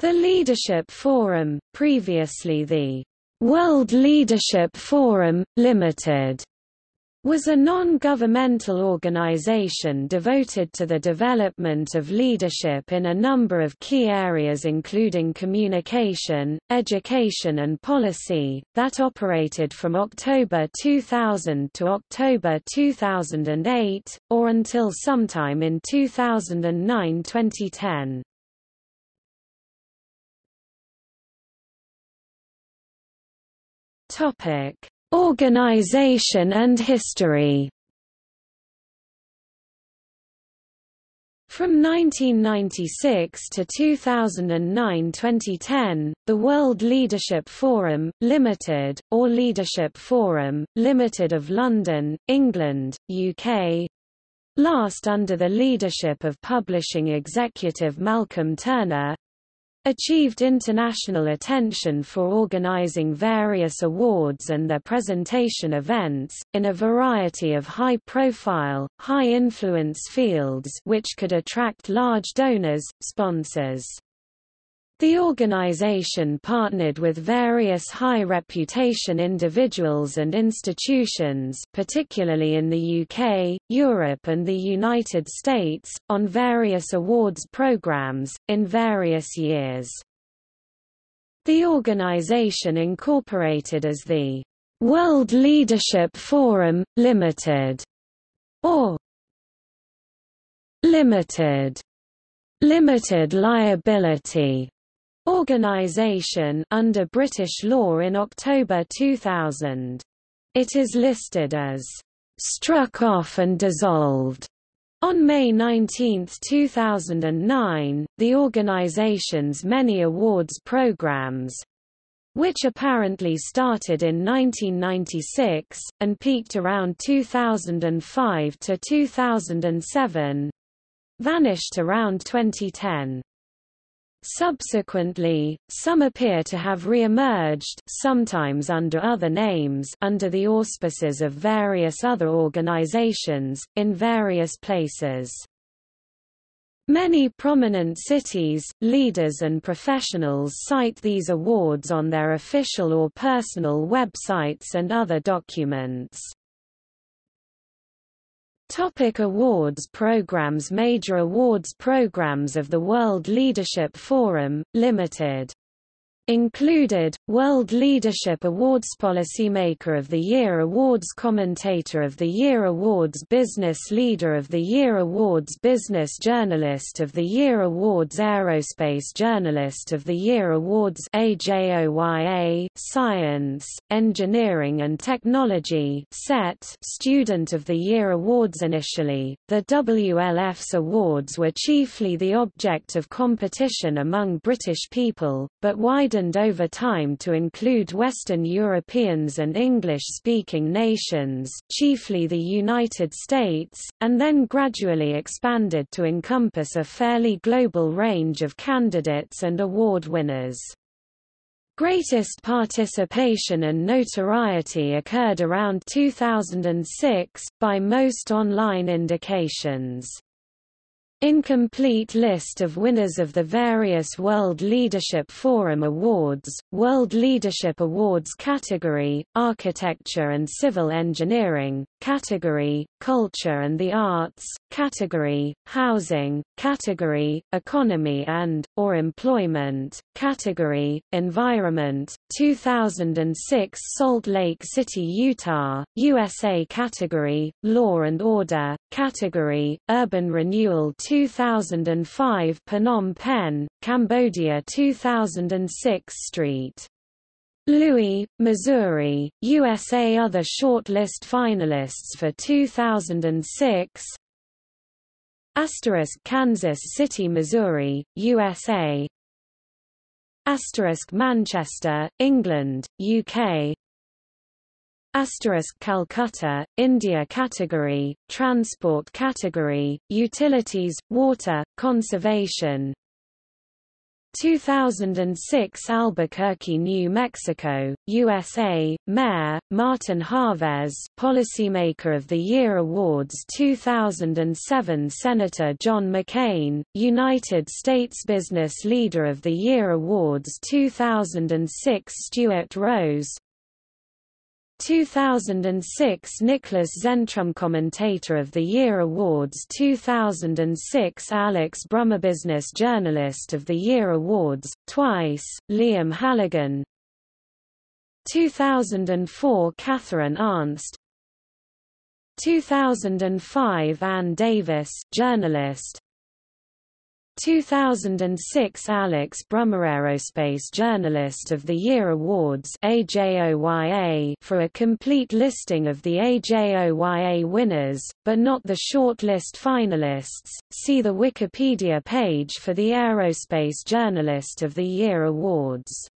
The Leadership Forum, previously the World Leadership Forum, Limited, was a non-governmental organization devoted to the development of leadership in a number of key areas including communication, education and policy, that operated from October 2000 to October 2008, or until sometime in 2009-2010. Topic: Organization and history. From 1996 to 2009-2010, the World Leadership Forum, Limited, or Leadership Forum, Limited of London, England, UK, last under the leadership of publishing executive Malcolm Turner, achieved international attention for organizing various awards and their presentation events, in a variety of high-profile, high-influence fields which could attract large donors, sponsors. The organization partnered with various high-reputation individuals and institutions particularly in the UK, Europe and the United States, on various awards programs, in various years. The organization incorporated as the World Leadership Forum, Limited, or Limited, Limited Liability organization under British law in October 2000. It is listed as struck off and dissolved. On May 19, 2009, the organization's many awards programs, which apparently started in 1996, and peaked around 2005 to 2007, vanished around 2010. Subsequently, some appear to have re-emerged sometimes under other names under the auspices of various other organizations, in various places. Many prominent cities, leaders and professionals cite these awards on their official or personal websites and other documents. Topic awards programs Major awards programs of the World Leadership Forum, Limited Included, World Leadership Awards Policymaker of the Year Awards Commentator of the Year Awards Business Leader of the Year Awards Business Journalist of the Year Awards Aerospace Journalist of the Year Awards AJOYA Science, Engineering and Technology SET Student of the Year Awards Initially, the WLF's awards were chiefly the object of competition among British people, but widened broadened over time to include Western Europeans and English-speaking nations chiefly the United States, and then gradually expanded to encompass a fairly global range of candidates and award winners. Greatest participation and notoriety occurred around 2006, by most online indications. Incomplete list of winners of the various World Leadership Forum Awards, World Leadership Awards category, Architecture and Civil Engineering, category, Culture and the Arts, category, Housing, category, Economy and, or Employment, category, Environment, 2006 Salt Lake City, Utah, USA category, Law and Order, category, Urban Renewal 2005 Phnom Penh, Cambodia 2006 Street. Louis, Missouri, USA Other shortlist finalists for 2006 Asterisk Kansas City, Missouri, USA Asterisk Manchester, England, UK Asterisk Calcutta, India category, Transport category, Utilities, Water, Conservation. 2006 Albuquerque, New Mexico, USA, Mayor, Martin Chávez Policymaker of the Year Awards 2007 Senator John McCain, United States Business Leader of the Year Awards 2006 Stuart Rose 2006 Nicholas Zentrum Commentator of the Year Awards 2006 Alex Brummer Business Journalist of the Year Awards, twice, Liam Halligan. 2004 Catherine Arnst. 2005 Ann Davis journalist 2006 Alex Brummer Aerospace Journalist of the Year Awards AJOYA for a complete listing of the AJOYA winners, but not the shortlist finalists, see the Wikipedia page for the Aerospace Journalist of the Year Awards.